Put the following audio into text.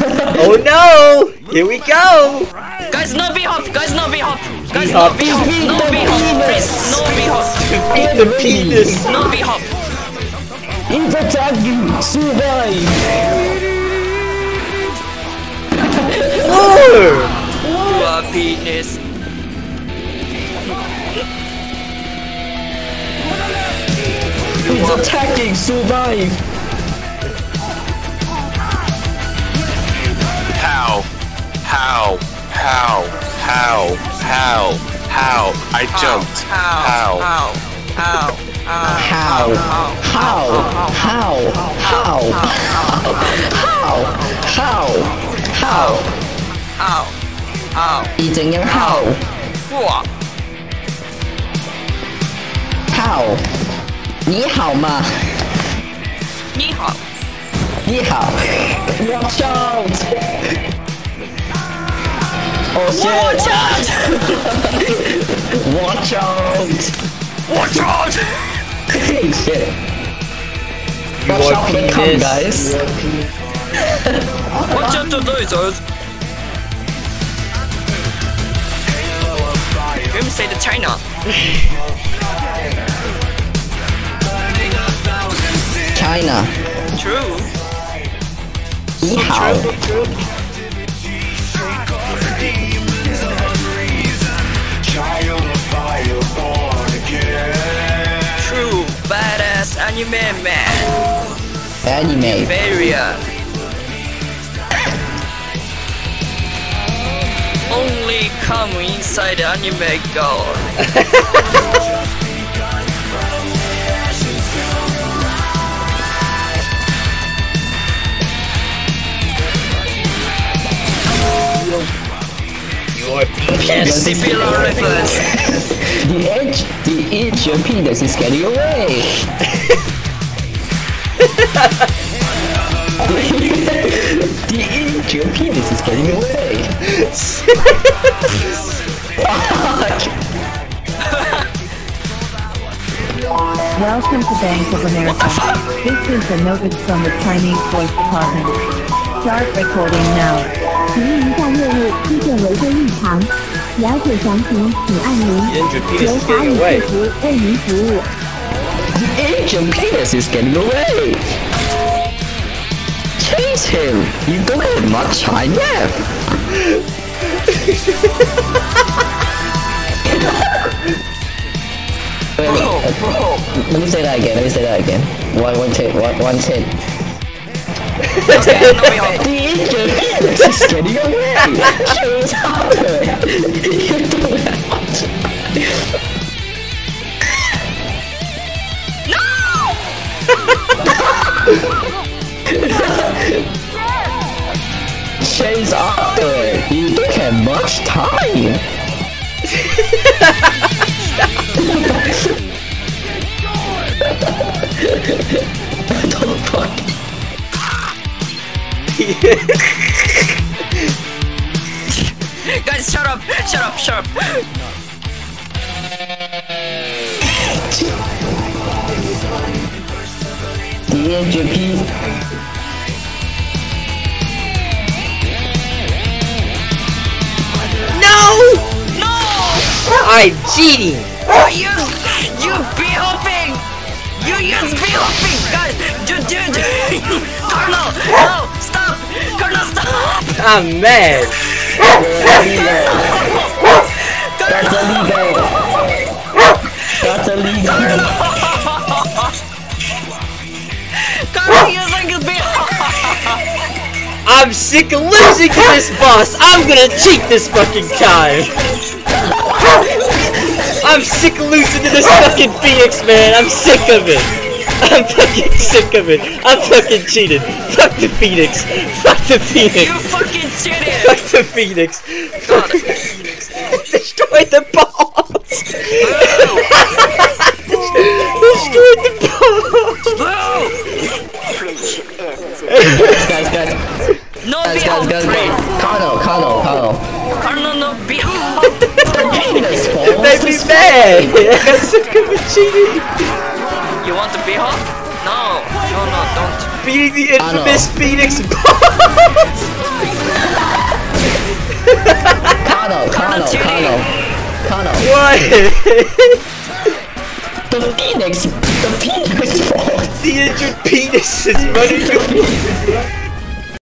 oh no! Here we go! Guys, no B-hop! Guys, no B-hop! Guys, no B-hop! No B-hop! Please, no B-hop! Eat the penis! No B-hop! In survive! Whoa! Whoa, penis! He's attacking, survive! How? How? How? How? How? I jumped. How? How? How? How? How? How? How? How? How? How? How? 你怎样 how? 哇！ how? 你好吗？你好。你好。Watch out! Oh! Watch out! Watch out! Watch out! shit. You Watch out for come, guys. Watch out to losers. Grim say to China. China. True. So true. Anime man. Anime. Varia. Only come inside anime girl. You are penis! Similar reference. The edge, the itch your penis is getting away. the itch your penis is getting away. Welcome to Bank of America. This is a notice from the Chinese Voice Department. Start recording now. 请您一项业务出现违规异常，了解详情请按零。 Ninja 由 penis is 法 getting 语 away. 客服为您服务。 Itch your penis is getting away. Chase him. You don't have much time left. Wait, wait, uh, Let me say that again. Let me say that again. One, one take. One, one take. Okay, no we hope. The injured penis is getting away. Chase harder. You don't have Chase after. You don't have much time. Don't fuck. Guys, shut up! Shut up! Shut up! The injured I'm cheating! Oh, you, you be hopping! You use be hopping! Guys, do, do, do! Colonel, no! Stop! Colonel, stop! I'm mad! That's illegal. That's illegal. Colonel I'm sick of losing to this boss! I'm gonna cheat this fucking time! I'm sick of losing to this fucking Phoenix, man! I'm sick of it! I'm fucking sick of it! I'm fucking cheated! Fuck the Phoenix! Fuck the You Phoenix! fucking cheated! Fuck the Phoenix! God. Destroy the balls! no, guys, guys, guys, guys. Kano, Kano, Kano. Kano, no, be They be mad! That's a good cheating! You want to be hot? No, no, no, don't. Beating the infamous Phoenix boss! Kano, Kano, Kano. Kano. What? The Phoenix, The Phoenix boss. The injured penis is running through